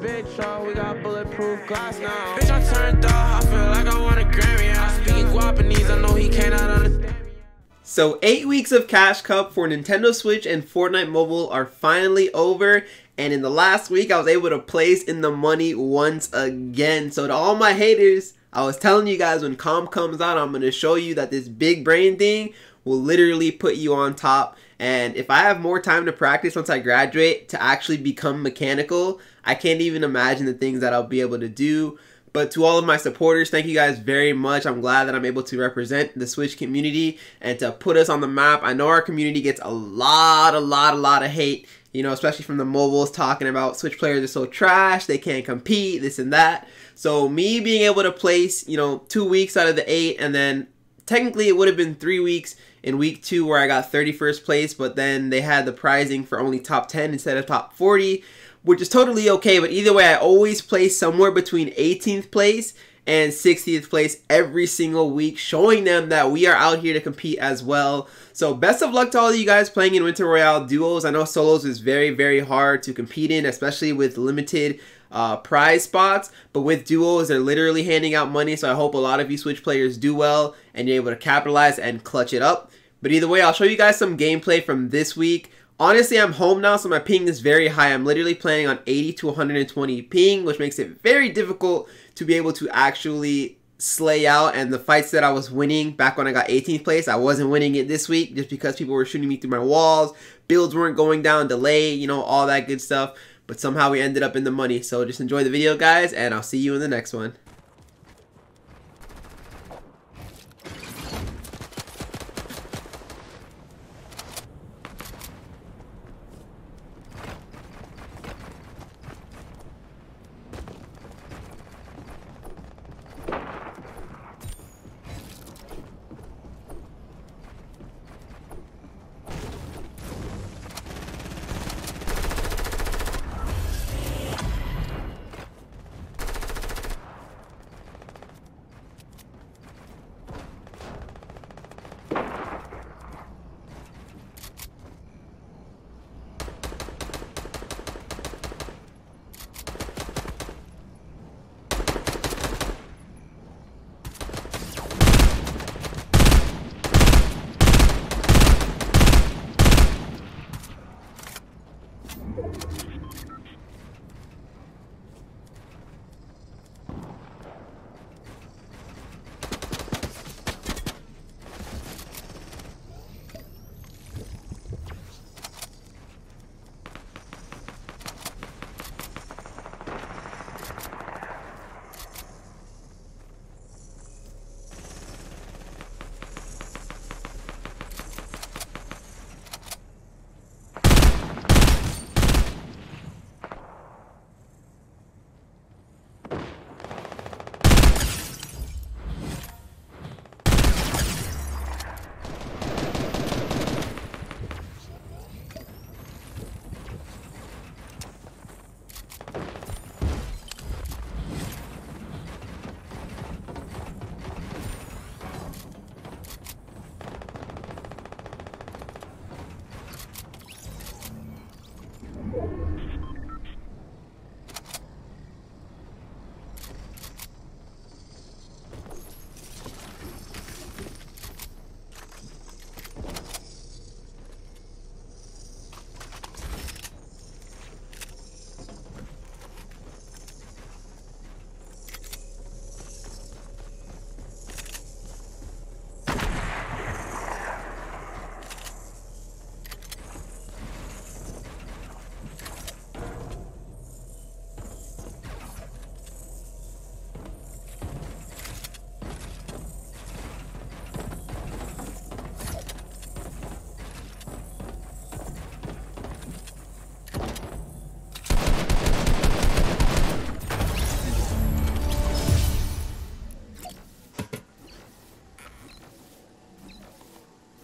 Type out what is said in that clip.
big truck, oh, we got bulletproof glass now. Bitch, I turned up, I feel like I want a Grammy. I'm Guapanese, I know he cannot understand. So, eight weeks of Cash Cup for Nintendo Switch and Fortnite Mobile are finally over. And in the last week, I was able to place in the money once again. So, to all my haters, I was telling you guys when Calm comes out, I'm going to show you that this big brain thing will literally put you on top. And if I have more time to practice once I graduate to actually become mechanical, I can't even imagine the things that I'll be able to do. But to all of my supporters, thank you guys very much. I'm glad that I'm able to represent the Switch community and to put us on the map. I know our community gets a lot, a lot, a lot of hate, you know, especially from the mobiles talking about Switch players are so trash, they can't compete, this and that. So me being able to place, you know, two weeks out of the eight and then technically it would have been three weeks in week two where I got 31st place, but then they had the prizing for only top 10 instead of top 40 which is totally okay. But either way, I always place somewhere between 18th place and 60th place every single week, showing them that we are out here to compete as well. So best of luck to all of you guys playing in Winter Royale duos. I know solos is very, very hard to compete in, especially with limited uh, prize spots. But with duos, they're literally handing out money. So I hope a lot of you Switch players do well and you're able to capitalize and clutch it up. But either way, I'll show you guys some gameplay from this week. Honestly, I'm home now, so my ping is very high. I'm literally playing on 80 to 120 ping, which makes it very difficult to be able to actually slay out. And the fights that I was winning back when I got 18th place, I wasn't winning it this week just because people were shooting me through my walls. Builds weren't going down, delay, you know, all that good stuff. But somehow we ended up in the money. So just enjoy the video, guys, and I'll see you in the next one.